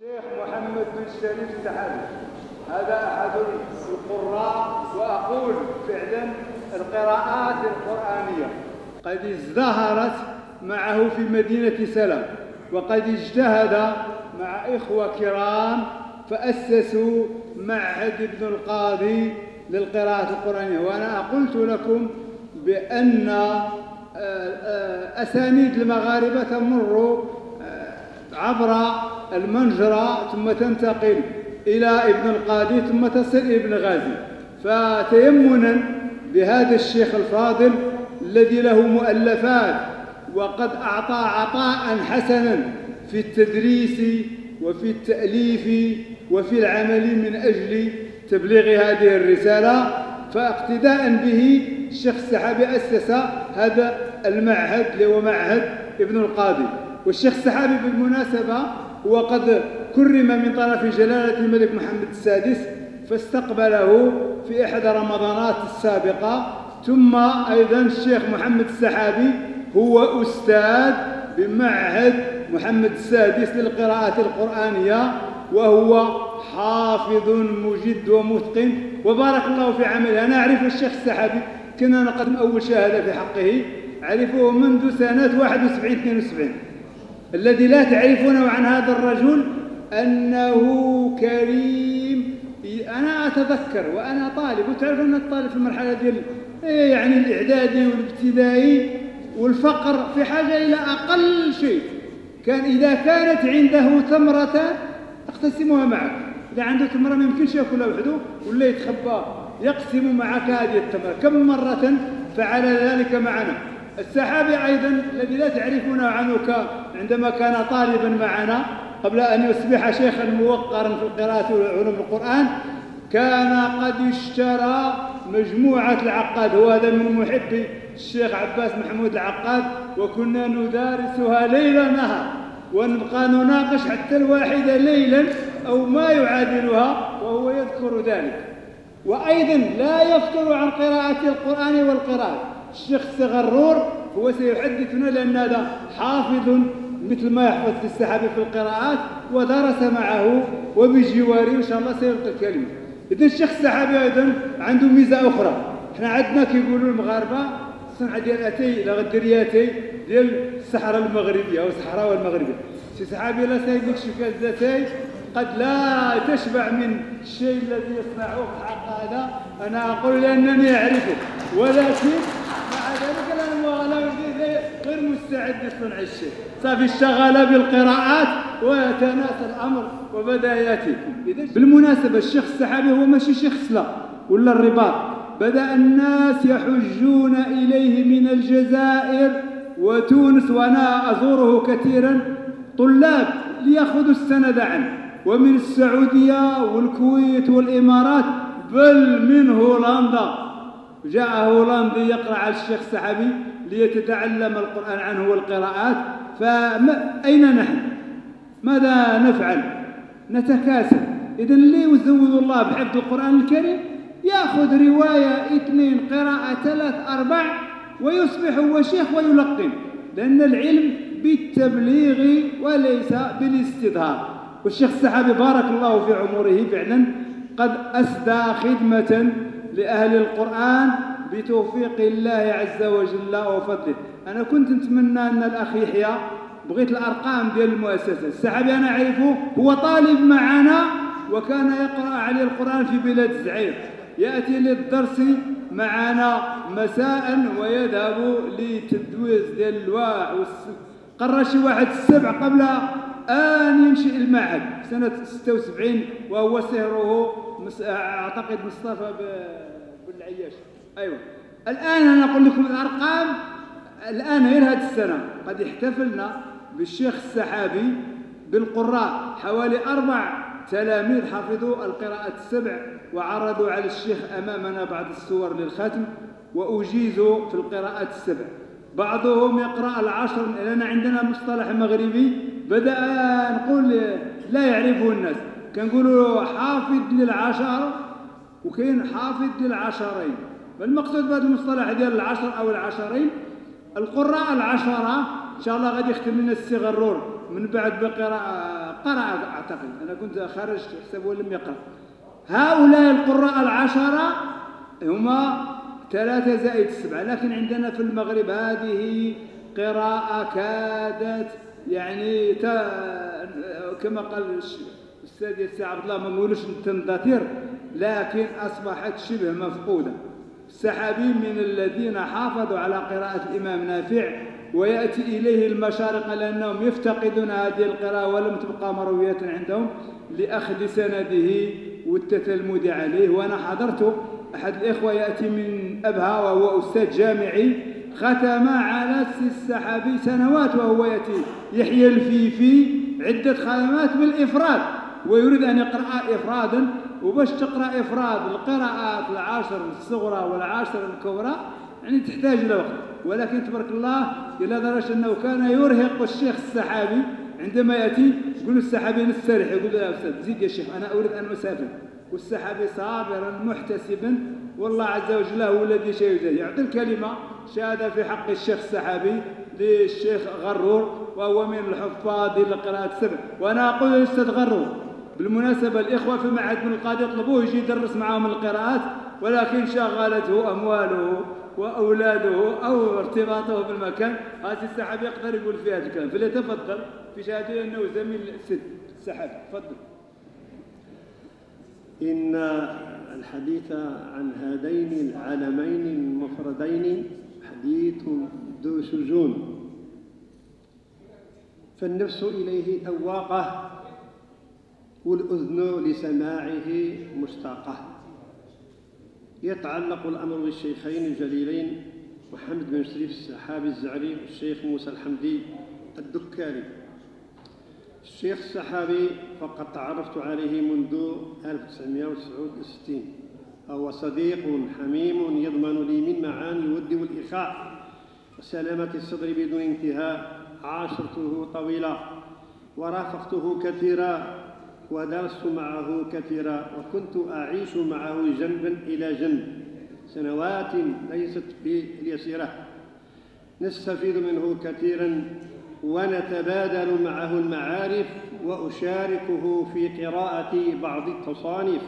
الشيخ محمد بن شريف السحابي هذا أحد القراء وأقول فعلا القراءات القرآنية. قد ازدهرت معه في مدينة سلام وقد اجتهد مع إخوة كرام فأسسوا معهد ابن القاضي للقراءة القرآنية. وأنا قلت لكم بأن آه، آه، أسانيد المغاربة تمر آه، عبر المنجرة ثم تنتقل إلى ابن القاضي ثم تصل إلى ابن غازي. فتيمنا بهذا الشيخ الفاضل الذي له مؤلفات وقد أعطى عطاء حسنا في التدريس وفي التأليف وفي العمل من أجل تبليغ هذه الرسالة. فاقتداء به الشيخ السحابي أسس هذا المعهد اللي هو معهد ابن القاضي. والشيخ السحابي بالمناسبة هو قد كرم من طرف جلالة الملك محمد السادس فاستقبله في إحدى رمضانات السابقة. ثم أيضا الشيخ محمد السحابي هو أستاذ بمعهد محمد السادس للقراءة القرآنية وهو حافظ مجد ومتقن. وبارك الله في عمله. أنا أعرف الشيخ السحابي كنا نقدم أول شهادة في حقه. أعرفه منذ سنة 71 72 الذي لا تعرفونه عن هذا الرجل أنه كريم. أنا أتذكر وأنا طالب وتعرف أن الطالب في المرحلة ديال إيه يعني الإعدادي والابتدائي والفقر في حاجة إلى أقل شيء. كان إذا كانت عنده تمرة أقتسمها معك. إذا عنده تمرة ما يمكنش يأكلها وحده ولا يتخبى يقسم معك هذه التمرة. كم مرة فعل ذلك معنا؟ السحابي أيضا الذي لا تعرفونه عنه عندما كان طالبا معنا قبل أن يصبح شيخا موقرا في القراءة وعلوم القرآن كان قد اشترى مجموعة العقاد. وهذا من محبي الشيخ عباس محمود العقاد وكنا ندارسها ليل نهار ونبقى نناقش حتى الواحدة ليلا أو ما يعادلها وهو يذكر ذلك. وأيضا لا يفتر عن قراءة القرآن والقراءة. الشيخ السغرور هو سيحدثنا لأن هذا حافظ مثل ما يحفظ في السحابة في القراءات ودرس معه وبجواره إن شاء الله سيلقي الكلمة. إذا الشيخ السحابي أيضا عنده ميزة أخرى. إحنا عندنا كيقولوا المغاربة الصنعة ديال أتي لا غدرياتي ديال الصحراء المغربية أو الصحراء المغربية شي صحابي لا سيدك شكازتي قد لا تشبع من الشيء الذي يصنعه حق هذا. أنا أقول لأنني أعرفه. ولكن مع ذلك لا مستعد لصنع الشيء صافي اشتغل بالقراءات ويتناسى الأمر وبدأ يأتي. بالمناسبة الشيخ السحابي هو ماشي شيخ سلا ولا الرباط. بدأ الناس يحجون إليه من الجزائر وتونس وأنا أزوره كثيرا. طلاب ليأخذوا السند عنه. ومن السعودية والكويت والإمارات بل من هولندا. جاء هولندي يقرأ على الشيخ السحابي. ليتتعلم القرآن عنه والقراءات فأين نحن؟ ماذا نفعل؟ نتكاسل إذا اللي يزود الله بحفظ القرآن الكريم يأخذ رواية اثنين قراءة ثلاث أربع ويصبح هو شيخ ويلقن لأن العلم بالتبليغ وليس بالاستظهار والشيخ السحابي بارك الله في عمره فعلا قد أسدى خدمة لأهل القرآن بتوفيق الله عز وجل وفضله. أنا كنت نتمنى أن الأخ يحيى بغيت الأرقام ديال المؤسسة. السحابي أنا أعرفه هو طالب معنا وكان يقرأ عليه القرآن في بلاد الزعير يأتي للدرس معنا مساء ويذهب لتدويز ديال الواح قرر شي واحد السبع قبل أن ينشئ المعهد سنة 76 وهو سهره أعتقد مصطفى بن العياش أيوة. الآن أنا أقول لكم الأرقام. الآن غير هذه السنة. قد احتفلنا بالشيخ السحابي بالقراء حوالي أربع تلاميذ حفظوا القراءة السبع وعرضوا على الشيخ أمامنا بعض الصور للختم وأجيزوا في القراءة السبع. بعضهم يقرأ العشر لأن عندنا مصطلح مغربي. بدأ نقول لا يعرفه الناس. كنقولوا حافظ للعشر وكاين حافظ للعشرين. فالمقصود بهذا المصطلح ديال العشر أو العشرين القراء العشرة إن شاء الله غادي يختم لنا السغرور من بعد بقراءة قرأ أعتقد. أنا كنت خرجت حسبه لم يقرأ. هؤلاء القراء العشرة هما ثلاثة زائد سبعة لكن عندنا في المغرب هذه قراءة كادت يعني كما قال الأستاذ ياسر عبد الله ما نقولوش تندثر لكن أصبحت شبه مفقودة. السحابي من الذين حافظوا على قراءة الإمام نافع ويأتي إليه المشارقة لأنهم يفتقدون هذه القراءة ولم تبقى مروية عندهم لأخذ سنده والتتلمذ عليه. وأنا حضرت أحد الإخوة يأتي من أبها وهو أستاذ جامعي ختم على السحابي سنوات وهو يأتي. يحيى الفيفي عدة ختمات بالإفراد ويريد أن يقرأ إفرادا وباش تقرأ إفراد القراءات العاشر الصغرى والعاشر الكبرى يعني تحتاج لوقت ولكن تبارك الله إلى درجة أنه كان يرهق الشيخ السحابي عندما يأتي يقول السحابي نستريح يقول له يا أستاذ زيد يا شيخ أنا أريد أن أسافر. والسحابي صابرا محتسبا والله عز وجل هو الذي شهد يعطي الكلمة شهادة في حق الشيخ السحابي للشيخ غرور وهو من الحفاظ لقراءة السبع. وأنا أقول للأستاذ غرور بالمناسبة الإخوة في معهد بن القاضي يطلبوه يجي يدرس معهم القراءات ولكن شغلته أمواله وأولاده أو ارتباطه بالمكان. هذا السحابي يقدر يقول في هذا الكلام. فليتفضل. في شهادة أنه زميل سد السحابي تفضل. إن الحديث عن هذين العالمين المفردين حديث ذو سجون فالنفس إليه أواقة. والأذن لسماعه مشتاقة. يتعلق الأمر بالشيخين الجليلين محمد بن شريف السحابي الزعري والشيخ موسى الحمدي الدكاري. الشيخ السحابي فقد تعرفت عليه منذ 1969 هو صديق حميم يضمن لي من معاني الود والإخاء وسلامة الصدر بدون انتهاء. عاشرته طويلا ورافقته كثيرا ودرست معه كثيرا وكنت أعيش معه جنبا إلى جنب. سنوات ليست باليسيرة نستفيد منه كثيرا ونتبادل معه المعارف وأشاركه في قراءة بعض التصانيف.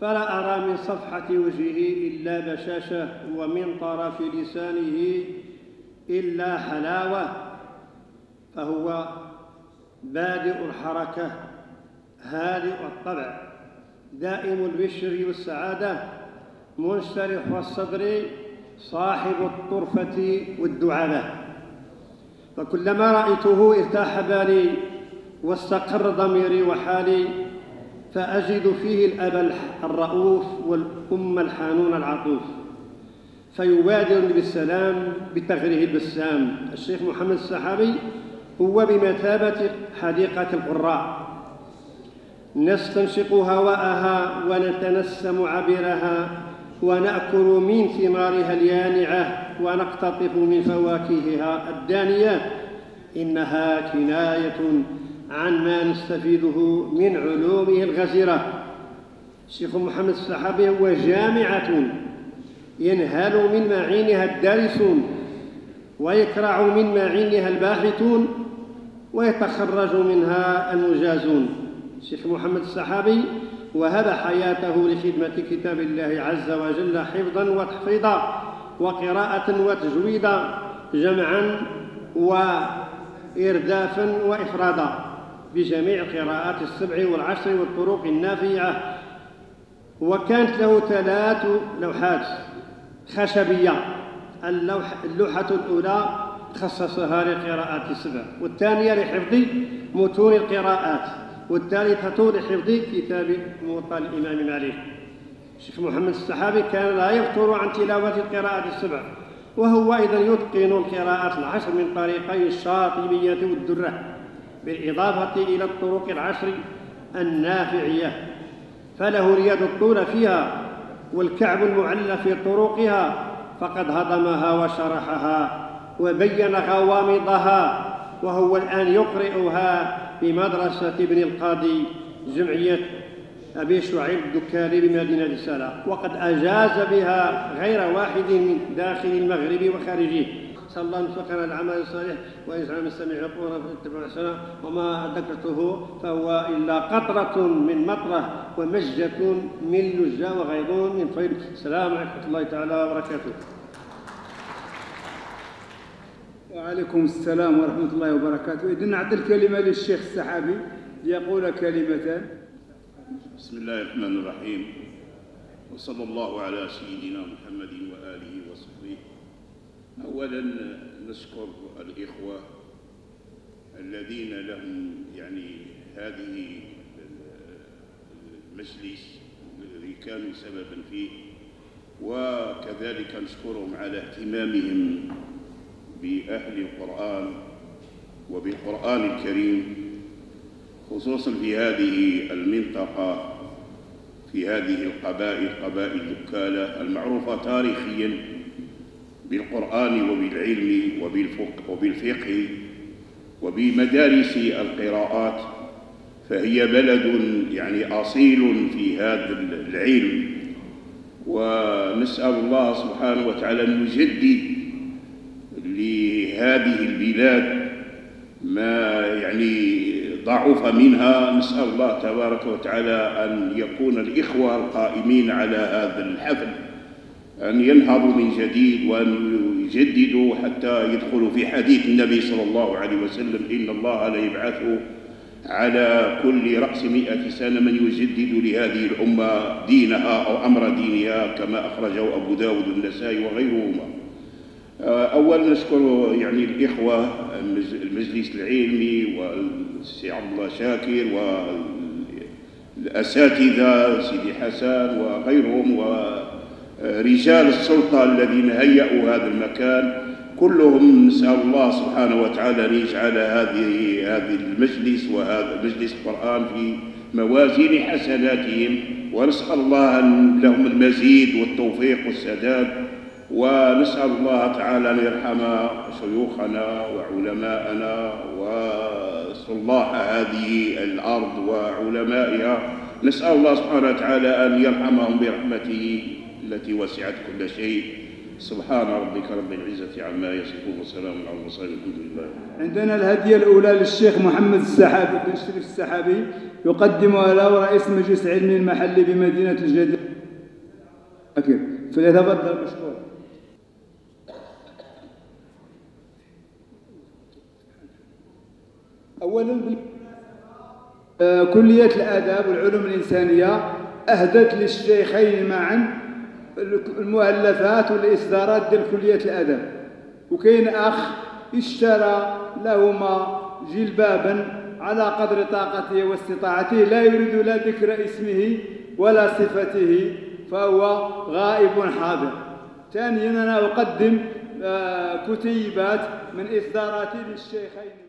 فلا أرى من صفحة وجهه إلا بشاشة ومن طرف لسانه إلا حلاوة. فهو بادئ الحركة. هادئ الطبع. دائم البشر والسعادة منشرح الصدر صاحب الطرفة والدعابة فكلما رأيته ارتاح بالي واستقر ضميري وحالي فأجد فيه الأب الرؤوف والأم الحانون العطوف. فيبادرني بالسلام بتغريه البسام. الشيخ محمد السحابي هو بمثابة حديقة القراء. نستنشق هواءها ونتنسم عبرها ونأكل من ثمارها اليانعة ونقتطف من فواكهها الدانية. إنها كناية عن ما نستفيده من علومه الغزيرة. الشيخ محمد الصحابي هو جامعة ينهل من معينها الدارسون ويكرع من معينها الباحثون ويتخرج منها المجازون. الشيخ محمد الصحابي وهب حياته لخدمة كتاب الله عز وجل حفظا وتحفيظا وقراءة وتجويدا جمعا وإردافا وإفرادا بجميع القراءات السبع والعشر والطرق النافعة. وكانت له ثلاث لوحات خشبية. اللوح اللوحة الأولى خصصها لقراءات السبع والثانية لحفظ متون القراءات. والثالثة لحفظ كتاب موطأ الإمام مالك. الشيخ محمد السحابي كان لا يفتر عن تلاوة القراءات السبع وهو أيضا يتقن القراءات العشر من طريقي الشاطبية والدرة بالإضافة إلى الطرق العشر النافعية. فله رياض الطول فيها والكعب المعلى في طرقها فقد هضمها وشرحها وبين غوامضها وهو الآن يقرئها بمدرسة ابن القاضي جمعية أبي شعيب الدكاري بمدينة سلا وقد أجاز بها غير واحد من داخل المغرب وخارجه. أسأل الله أن يوفقنا العمل الصالح وأن يجعل من سميع القرآن فيتبع أحسنه وما ذكرته فهو إلا قطرة من مطرة ومجة من لجة وغيظ من فيض السلام عليكم ورحمة الله تعالى وبركاته. وعليكم السلام ورحمة الله وبركاته. إذن نعطي الكلمة للشيخ السحابي ليقول كلمة. بسم الله الرحمن الرحيم. وصلى الله على سيدنا محمد وآله وصحبه. أولا نشكر الإخوة الذين لهم يعني هذه المجلس الذي كانوا سببا فيه وكذلك نشكرهم على اهتمامهم بأهل القرآن وبالقرآن الكريم خصوصا في هذه المنطقة في هذه القبائل قبائل دكالة المعروفة تاريخيا بالقرآن وبالعلم وبالفقه, وبمدارس القراءات فهي بلد يعني أصيل في هذا العلم. ونسأل الله سبحانه وتعالى أن يجدد لهذه البلاد ما يعني ضعف منها نسأل الله تبارك وتعالى أن يكون الإخوة القائمين على هذا الحفل أن ينهضوا من جديد وأن يجددوا حتى يدخلوا في حديث النبي صلى الله عليه وسلم إن الله لا يبعث على كل رأس مئة سنة من يجدد لهذه الأمة دينها أو أمر دينها كما أخرجه أبو داود والنسائي وغيرهما. أولا نشكر يعني الإخوة المجلس العلمي والسي عبد الله شاكر والأساتذة سيدي حسن وغيرهم ورجال السلطة الذين هيئوا هذا المكان. كلهم نسأل الله سبحانه وتعالى أن يجعل هذه هذه المجلس وهذا مجلس القرآن في موازين حسناتهم ونسأل الله لهم المزيد والتوفيق والسداد. ونسأل الله تعالى أن يرحم شيوخنا وعلماءنا وصلاح هذه الأرض وعلمائها. نسأل الله سبحانه وتعالى أن يرحمهم برحمته التي وسعت كل شيء. سبحان ربك رب العزة عما يصفون وسلام على المرسلين الحمد لله. عندنا الهدية الأولى للشيخ محمد السحابي بن شريف السحابي. يقدمها له رئيس مجلس العلم المحلي بمدينة الجديدة فليتفضل. مشكور أولا آه، كلية الآداب والعلوم الإنسانية أهدت للشيخين معا المؤلفات والإصدارات ديال كلية الآداب. وكاين أخ اشترى لهما جلبابا على قدر طاقته واستطاعته لا يريد لا ذكر اسمه ولا صفته فهو غائب حاضر. ثانيا أنا أقدم آه، كتيبات من إصداراتي للشيخين.